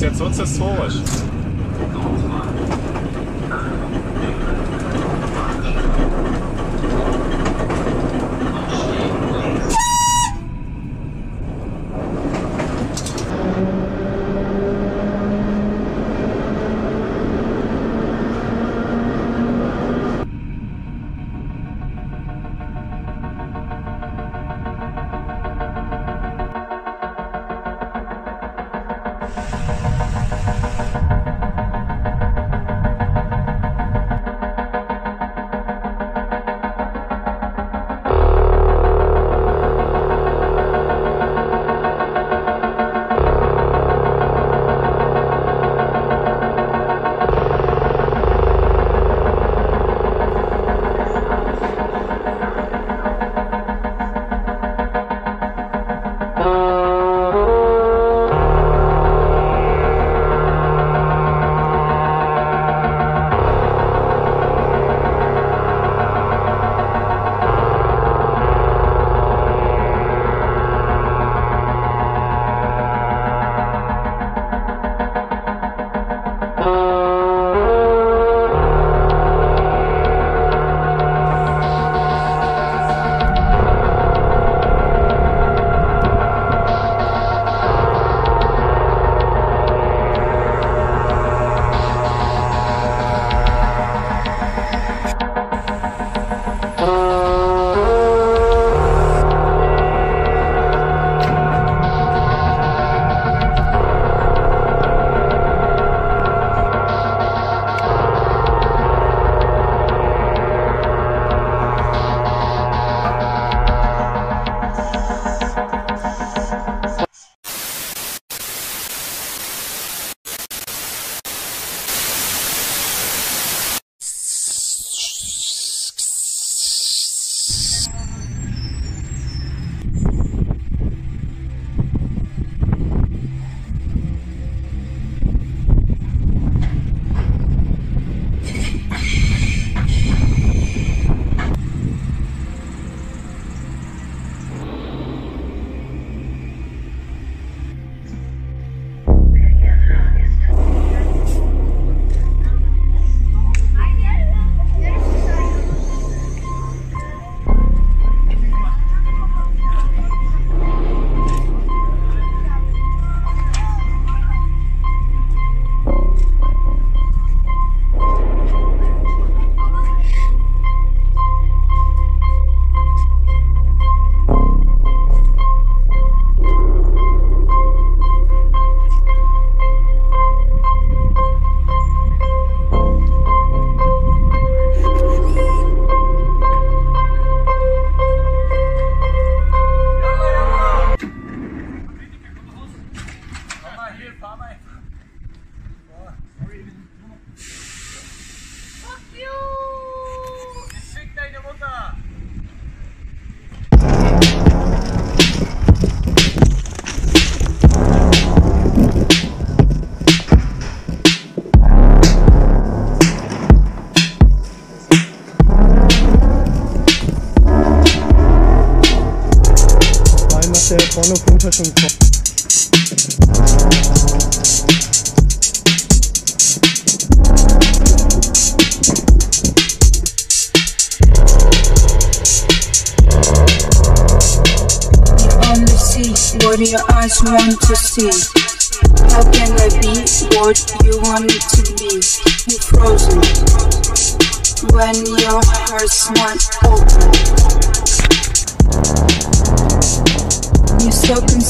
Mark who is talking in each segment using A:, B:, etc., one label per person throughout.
A: Jungs, jetzt wird's historisch.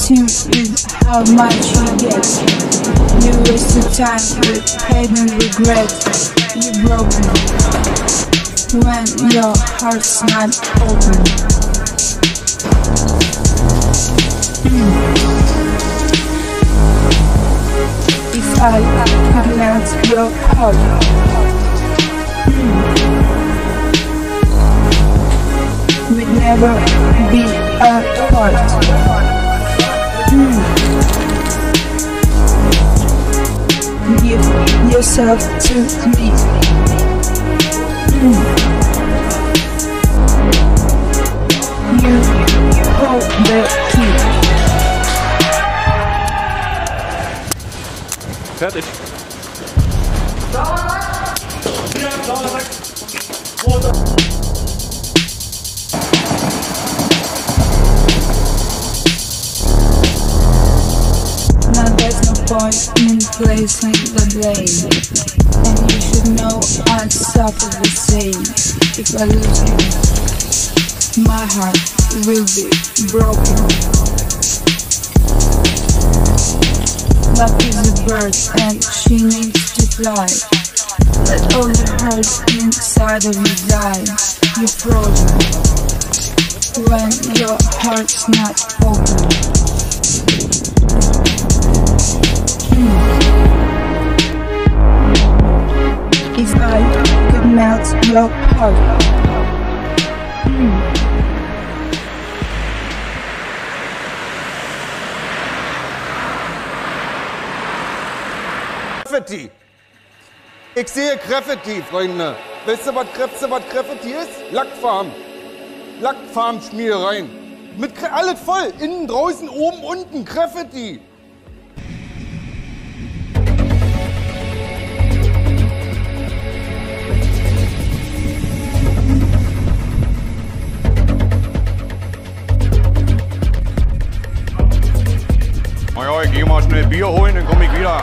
B: So consumed with how much you get. You waste your time with pain and regret. You're broken when your heart's not open. If I could melt your heart. We'd never be apart. Give yourself to me. You hold the key.
C: Fertig.
B: Now no in placing the blame. And you should know I'd suffer the same if I lose you. My heart will be broken. Love is a bird and she needs to fly. Let all the hurt inside of you die. You're frozen when your heart's not open.
D: Graffiti. Ich sehe Graffiti, Freunde. Weißt du, was, was Graffiti ist? Lackfarm. Lackfarm-Schmierereien. Mit alles voll. Innen, draußen, oben, unten. Graffiti.
C: Geh mal schnell Bier holen, dann komm ich wieder.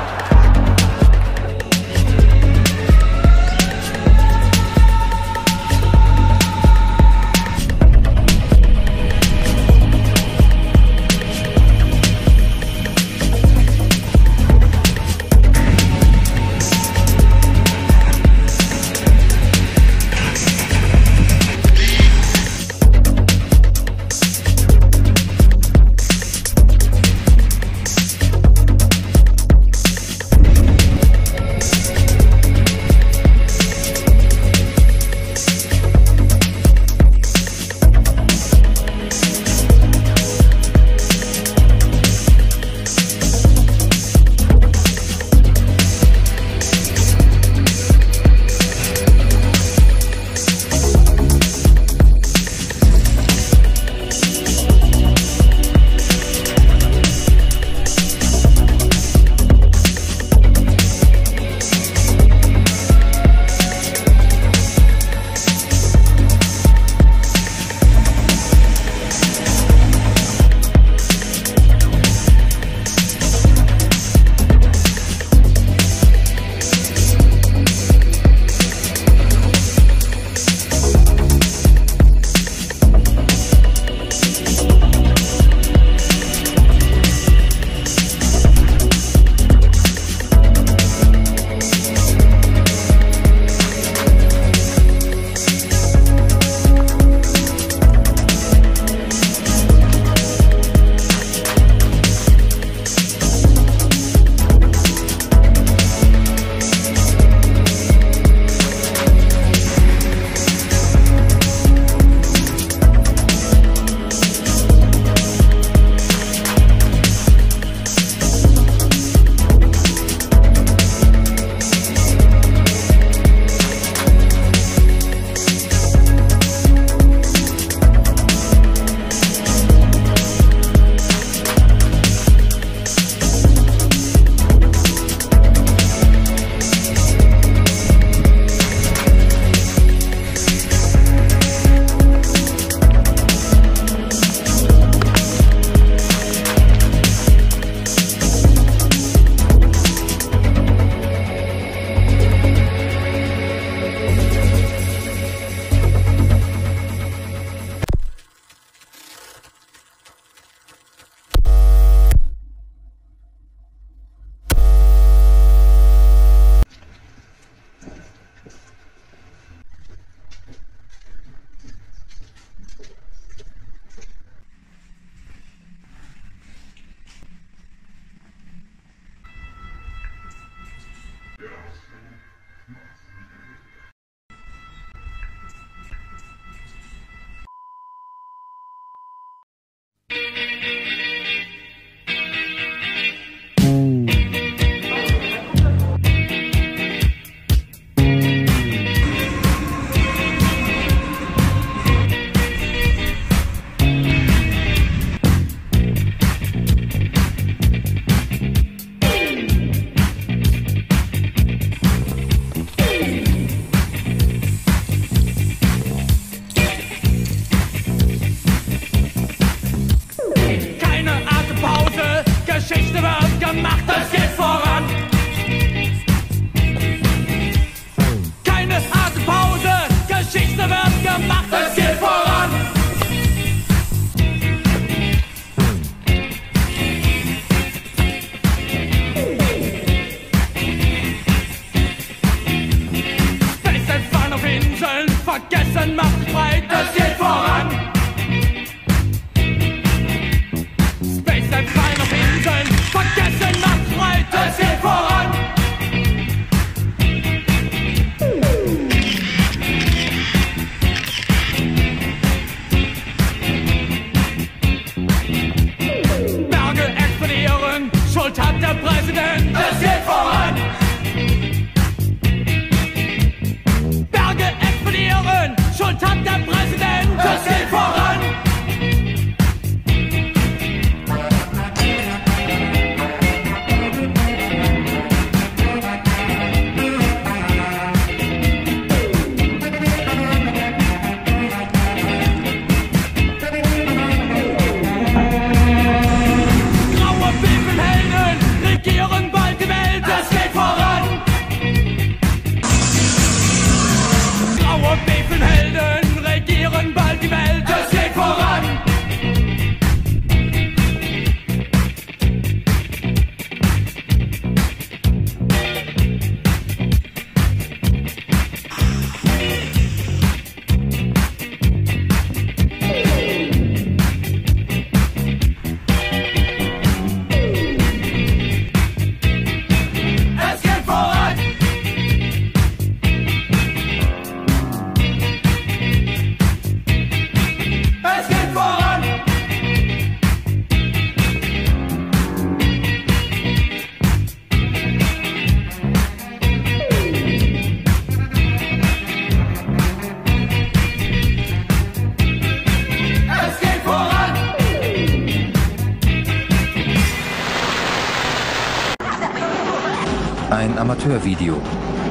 E: Amateurvideo.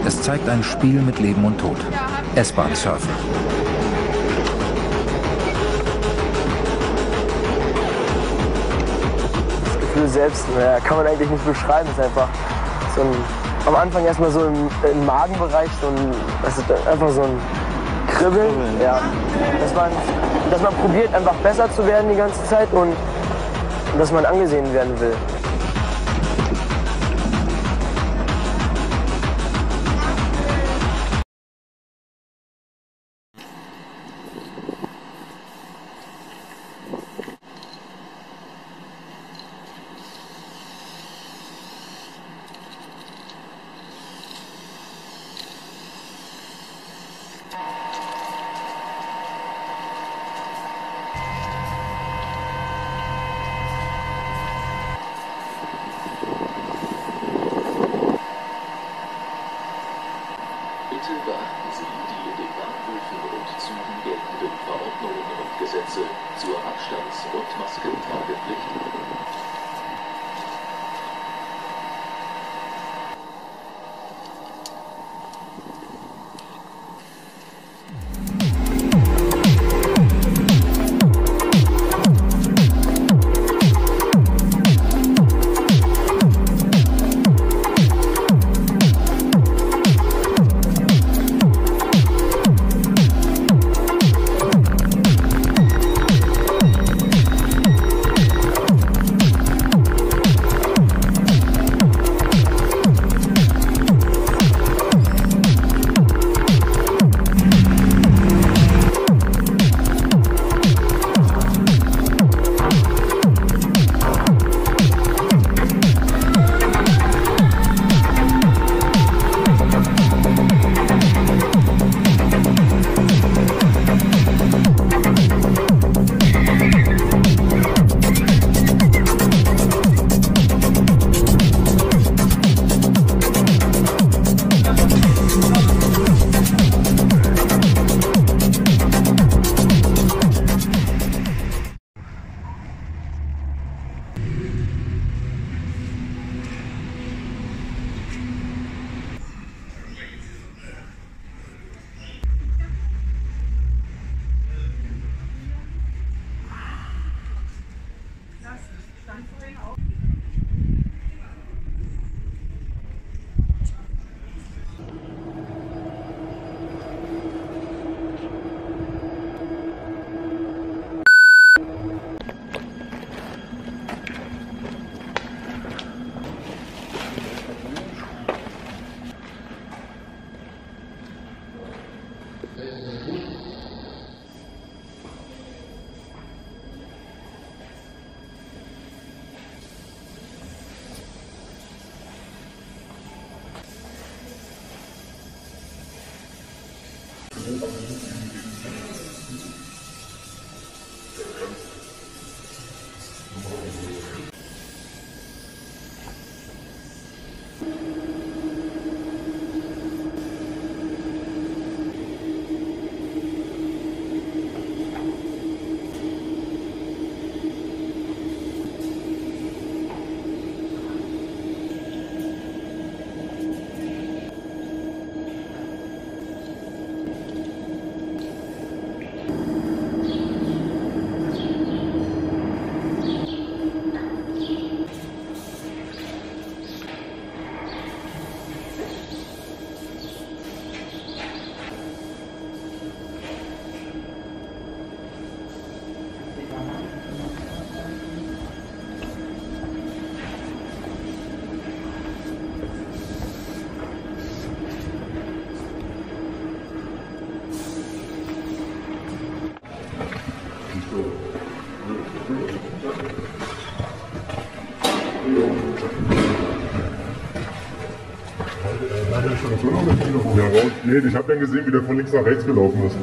E: Es zeigt ein Spiel mit Leben und Tod. S-Bahn-Surfen.
F: Das Gefühl selbst, naja, kann man eigentlich nicht beschreiben. Es ist einfach so ein, am Anfang erstmal so im, im Magenbereich, so ein, das ist einfach so ein Kribbeln. Ja. Dass, man, dass man probiert, einfach besser zu werden die ganze Zeit und dass man angesehen werden will.
G: Ja, raus. Nee, ich habe dann gesehen, wie der von links nach rechts gelaufen ist.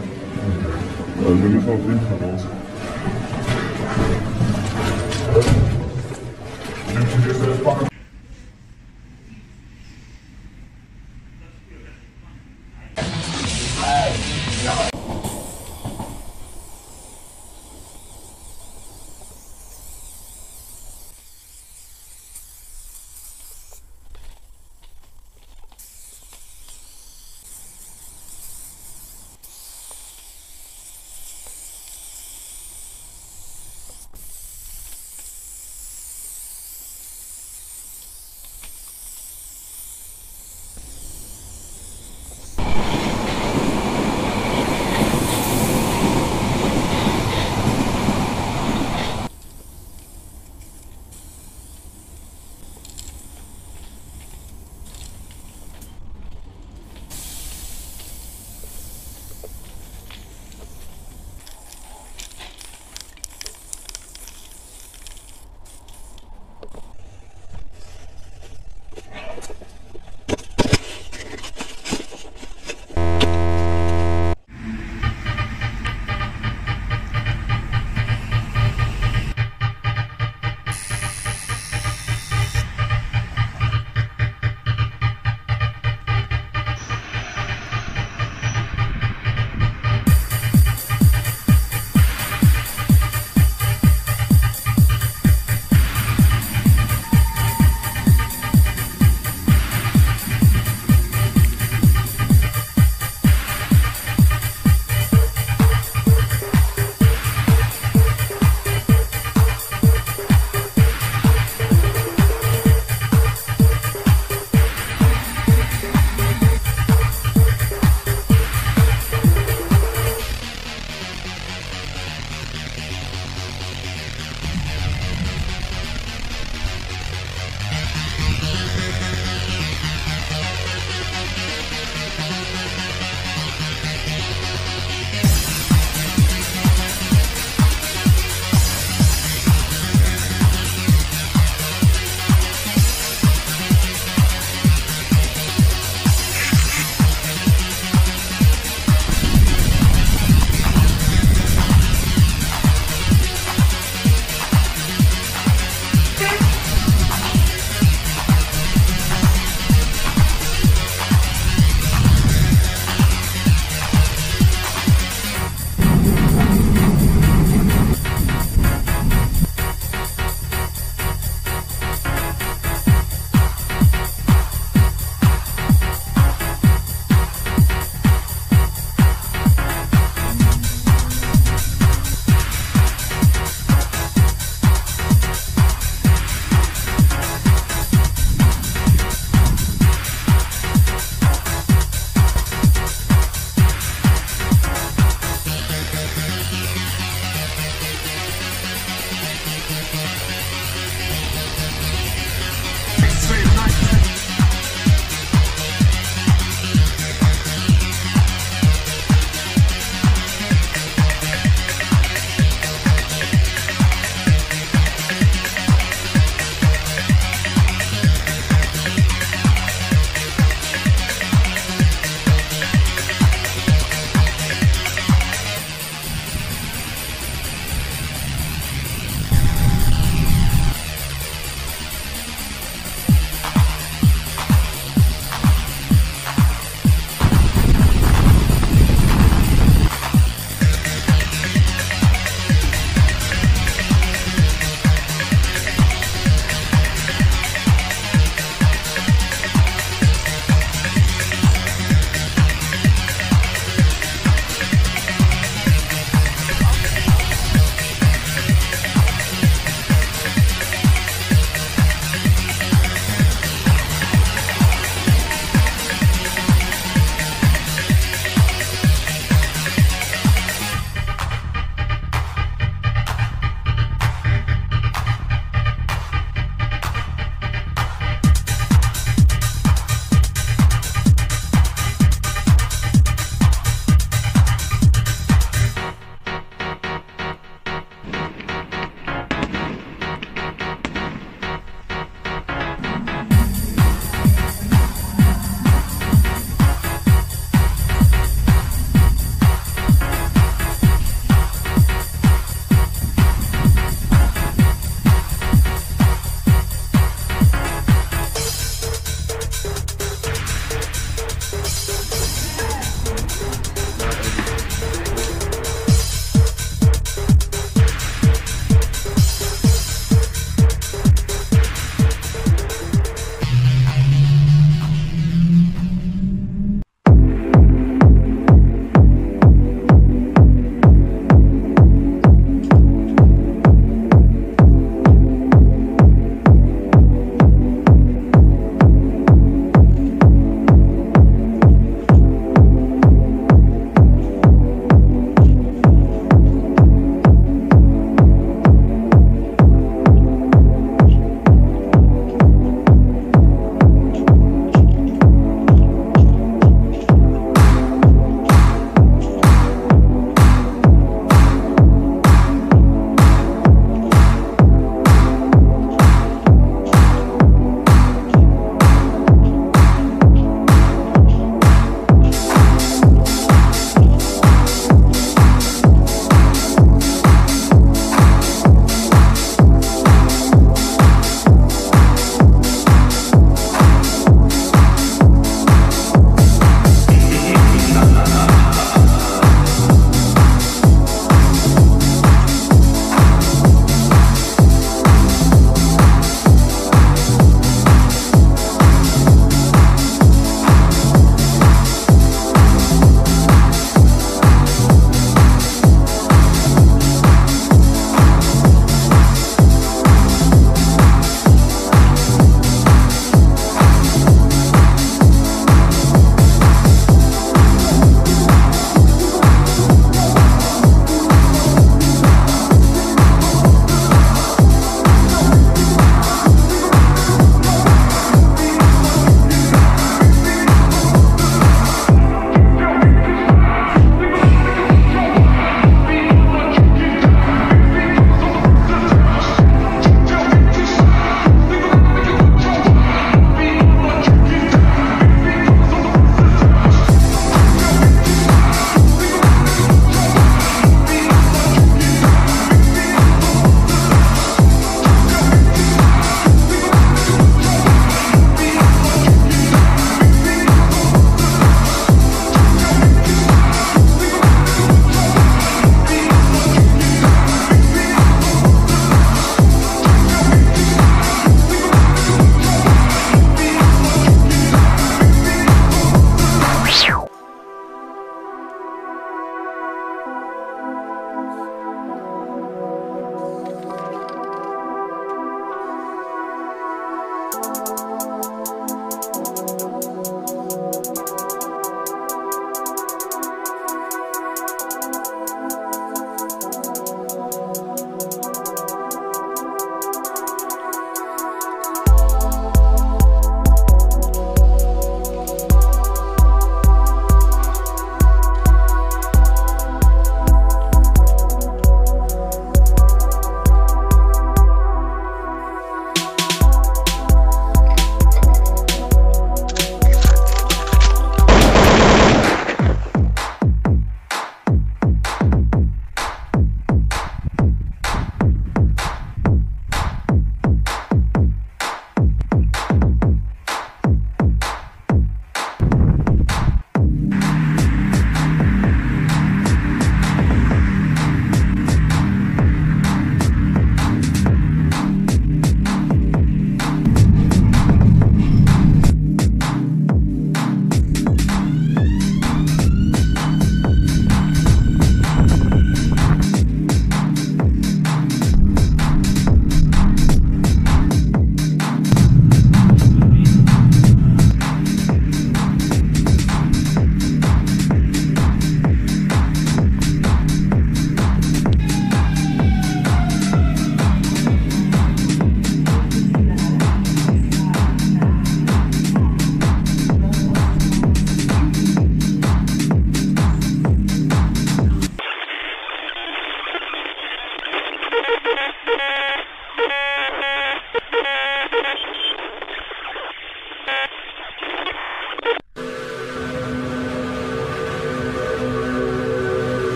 G: Also wir müssen auf jeden Fall raus.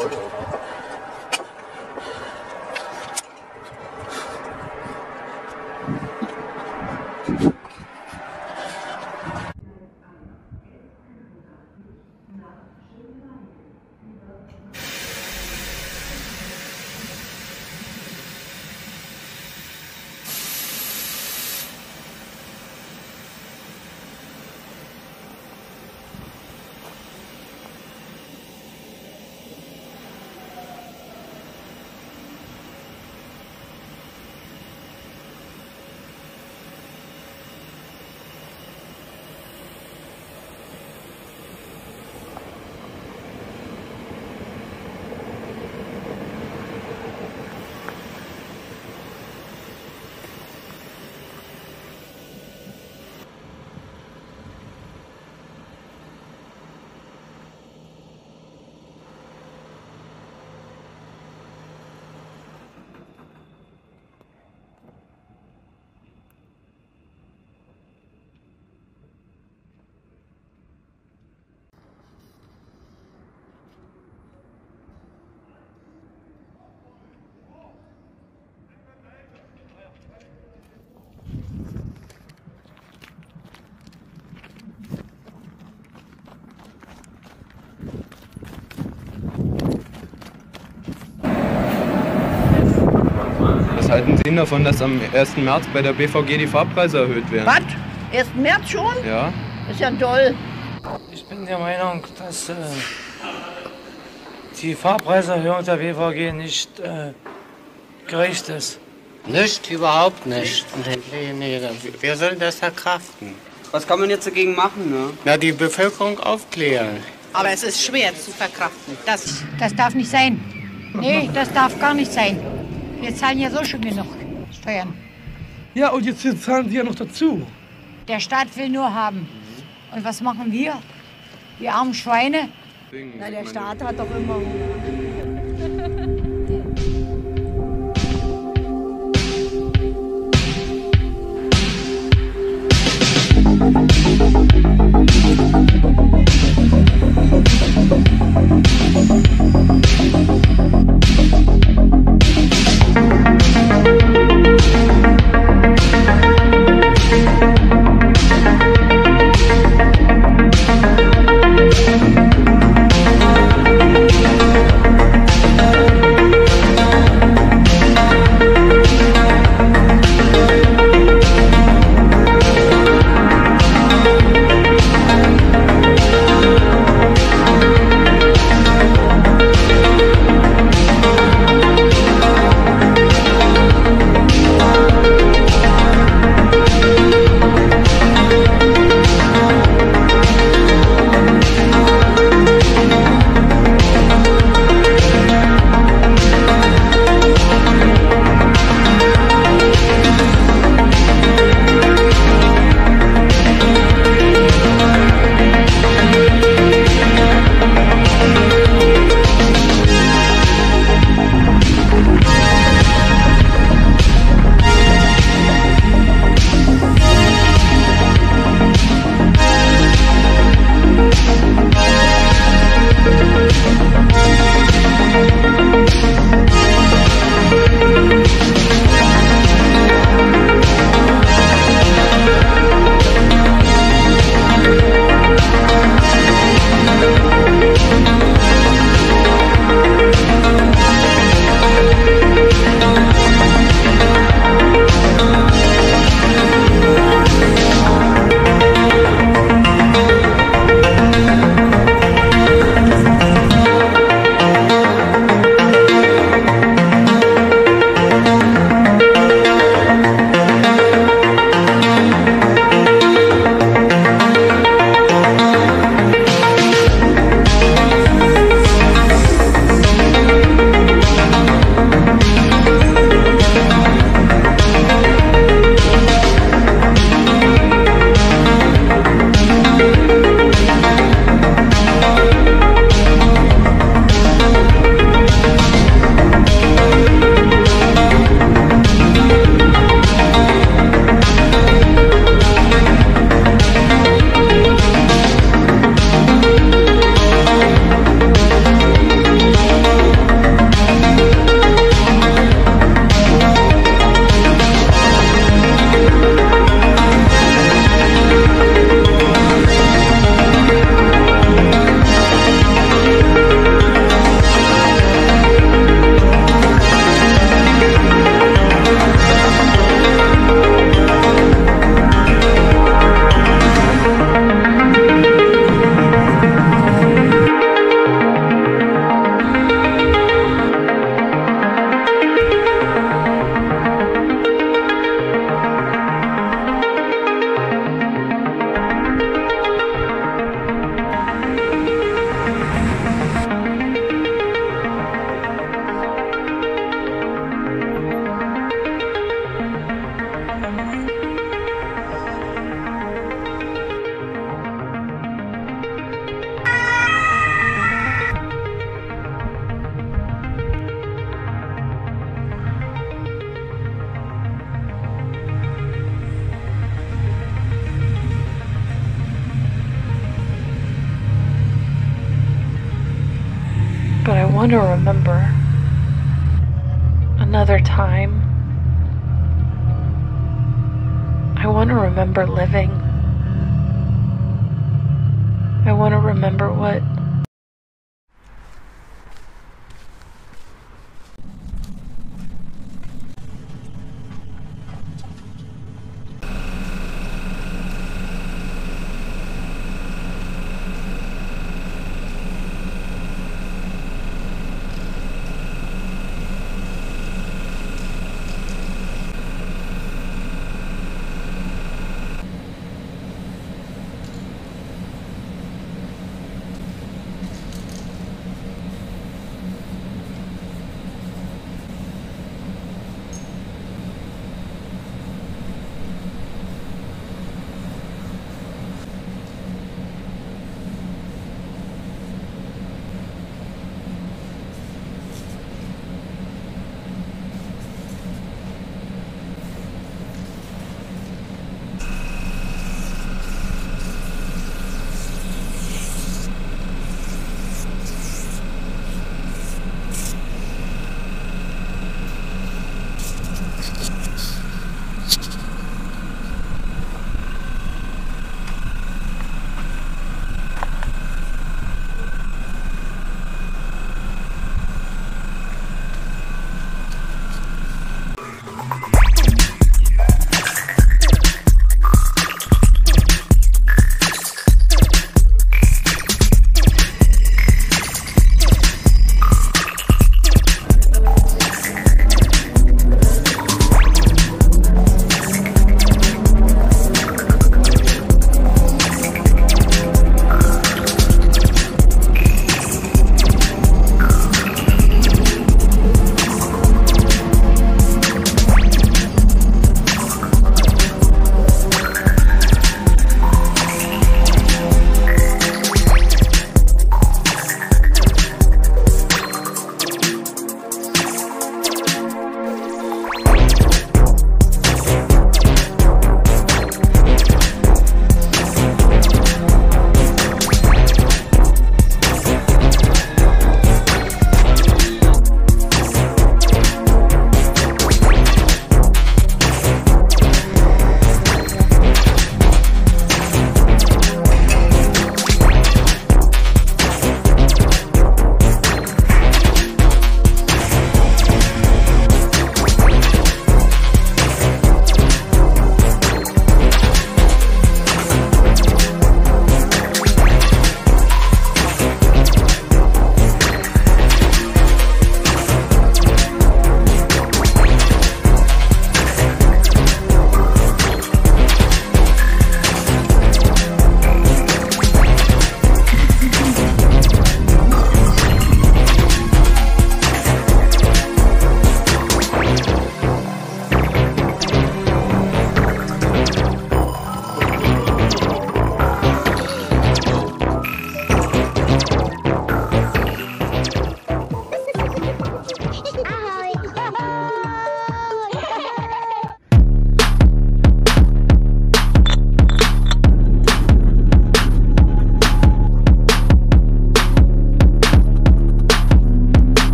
H: Sie denn davon, dass am 1. März bei der BVG die Fahrpreise erhöht werden?
I: Was? 1. März schon?
H: Ja.
I: Ist ja toll.
J: Ich bin der Meinung, dass äh, die Fahrpreiserhöhung der BVG nicht äh, gerecht ist.
K: Nicht, überhaupt nicht. Nee, nee, wer soll das verkraften?
L: Was kann man jetzt dagegen machen? Ne?
K: Na, die Bevölkerung aufklären.
M: Aber es ist schwer zu verkraften. Das,
N: Das darf nicht sein. Nee, das darf gar nicht sein. Wir zahlen ja so schon genug Steuern.
J: Ja, und jetzt zahlen Sie ja noch dazu.
N: Der Staat will nur haben. Und was machen wir? Die armen Schweine?
I: Na, der Staat hat doch immer Hunger.